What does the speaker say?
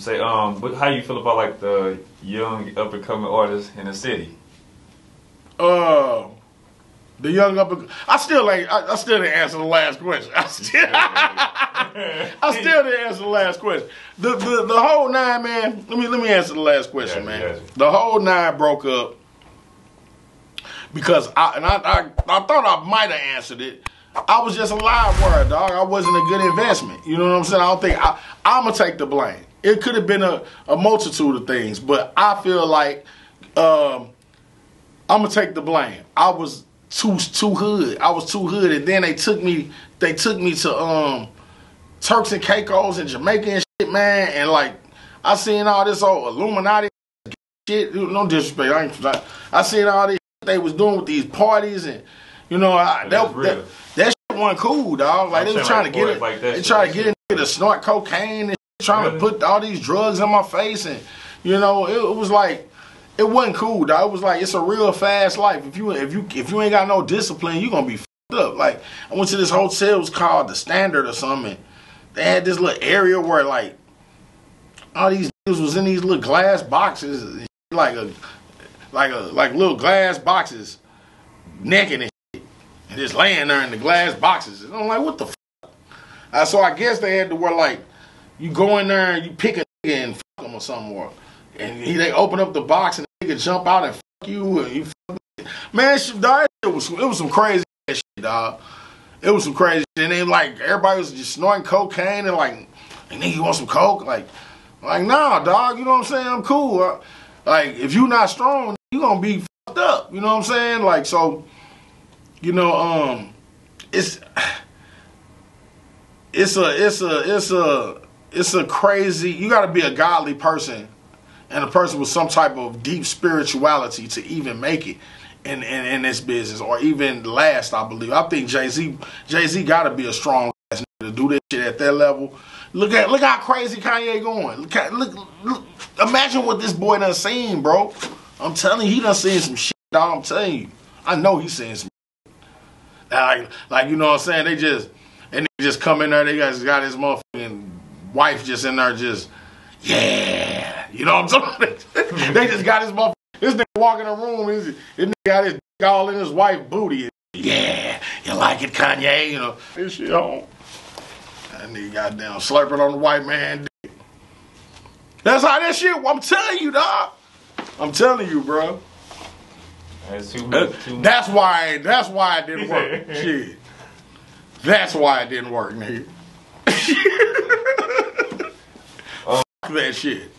say, um, but how you feel about like the young up and coming artists in the city? Uh, the young up. I still like. I, I still didn't answer the last question. I still. I still didn't answer the last question. The, the the whole nine man. Let me let me answer the last question, Yeah, man. yeah. The whole nine broke up because I and I I, I thought I might have answered it. I was just a live wire, dog. I wasn't a good investment. You know what I'm saying? I don't think I, I'm gonna take the blame. It could have been a, a multitude of things, but I feel like um, I'm gonna take the blame. I was too too hood. I was too hood, and then they took me. They took me to um Turks and Caicos and Jamaica and shit, man. And like I seen all this old Illuminati shit. No disrespect. I, ain't, I, I seen all this shit they was doing with these parties, and you know I, that, that that shit wasn't cool, dog. Like I'm they was trying like, to get it. like that they trying to get it to snort cocaine and shit, trying Really? to put all these drugs in my face, and you know it, it was like. It wasn't cool, dog. It was like it's a real fast life. If you if you if you ain't got no discipline, you gonna be fucked up. Like I went to this hotel, it was called the Standard or something. They had this little area where like all these niggas was in these little glass boxes, like a like a like little glass boxes, naked and shit, and just laying there in the glass boxes. And I'm like, what the? Fuck? Uh, so I guess they had to wear like you go in there and you pick a nigga and fuck him or something, or and he, they open up the box and the nigga jump out and fuck you and you. Fuck Man, dog, it was it was some crazy shit, dog. It was some crazy shit. And then like everybody was just snorting cocaine and like, and nigga, you want some coke? Like, like nah, dog. You know what I'm saying? I'm cool. Uh, Like if you not strong, you gonna be fucked up. You know what I'm saying? Like so, you know, um, it's it's a it's a it's a it's a crazy. You got to be a godly person and a person with some type of deep spirituality to even make it in in, in this business or even last. I believe. I think Jay Z Jay Z got to be a strong ass to do this shit at that level. Look at look how crazy Kanye going. Look, at, look, look imagine what this boy done seen, bro. I'm telling you, he done seen some shit, dog. I'm telling you. I know he's seen some shit. like, like you know what I'm saying? They just and they just come in there. They guys got his motherfucking wife just in there, just yeah. You know what I'm saying? they just got his motherfucking. This nigga walk in the room. His, his nigga got his dick all in his wife booty. Yeah, you like it, Kanye? You know this shit on. That nigga goddamn slurping on the white man. Dick. That's how that shit. I'm telling you, dog. I'm telling you, bro. That's too much. Too much. that's why. That's why it didn't work. Shit. That's why it didn't work, nigga. That shit.